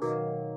you.